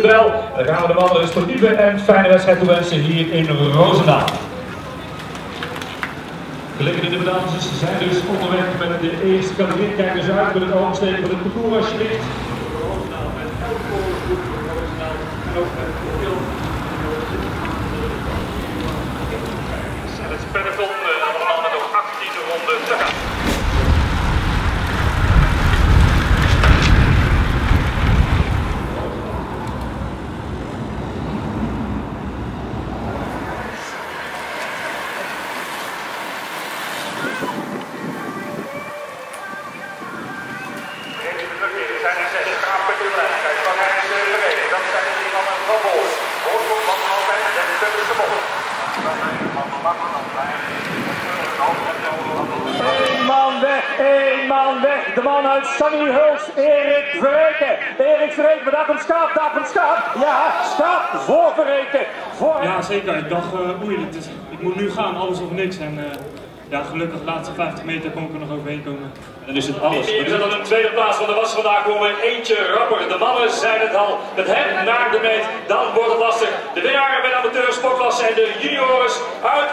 bel. Dan gaan we de mannen een sportieve en fijne wedstrijd toewensen hier in Roosendaal. Gelukkig de medailles zijn dus onderweg met de eerste categorie. Kijk eens uit met het oversteken van het parcours alsjeblieft. Roosendaal met elk voorbeeld Roosendaal en ook met veel het peloton eh, allemaal met nog 18 ronden te gaan. Er zijn er zes schapen tegelijk. Kijk, van hij is gereden. Dat zijn de drie mannen van Boos. Boos komt van altijd en de Pubberse Bos. Eén man weg, één man weg. De man uit Sunny Hills, Erik Verreken. Erik Verreken, maar daar komt Schaap, daar komt Schaap. Ja, Schaap voor Verreken. Voor... Ja, zeker. Ik dacht, uh, oei, het is, ik moet nu gaan, alles of niks. En uh, ja, gelukkig de laatste 50 meter kon ik er nog overheen komen. En is het alles. Die zit op de tweede plaats van de was vandaag komen eentje rapper. De mannen zijn het al. Met hem naar de meet, dan wordt het. De winnaar bij de amateur sportklasse en de juniors uit